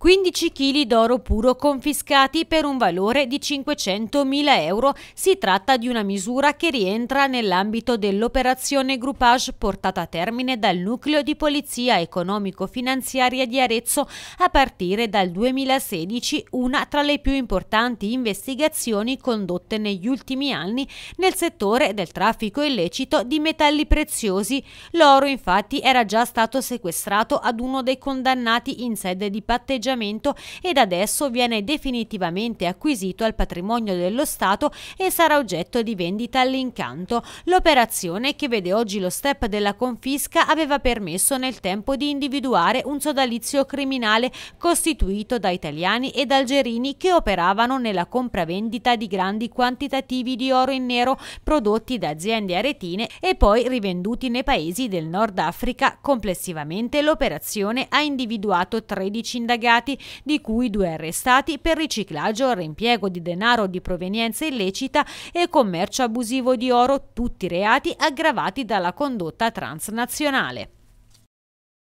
15 kg d'oro puro confiscati per un valore di 500.000 euro. Si tratta di una misura che rientra nell'ambito dell'operazione Groupage portata a termine dal nucleo di polizia economico-finanziaria di Arezzo a partire dal 2016, una tra le più importanti investigazioni condotte negli ultimi anni nel settore del traffico illecito di metalli preziosi. L'oro infatti era già stato sequestrato ad uno dei condannati in sede di patteggiamento patteggiamento ed adesso viene definitivamente acquisito al patrimonio dello Stato e sarà oggetto di vendita all'incanto. L'operazione, che vede oggi lo step della confisca, aveva permesso nel tempo di individuare un sodalizio criminale costituito da italiani ed algerini che operavano nella compravendita di grandi quantitativi di oro in nero prodotti da aziende aretine e poi rivenduti nei paesi del Nord Africa. Complessivamente l'operazione ha individuato 13 indagati indagati, di cui due arrestati per riciclaggio, reimpiego di denaro di provenienza illecita e commercio abusivo di oro, tutti reati aggravati dalla condotta transnazionale.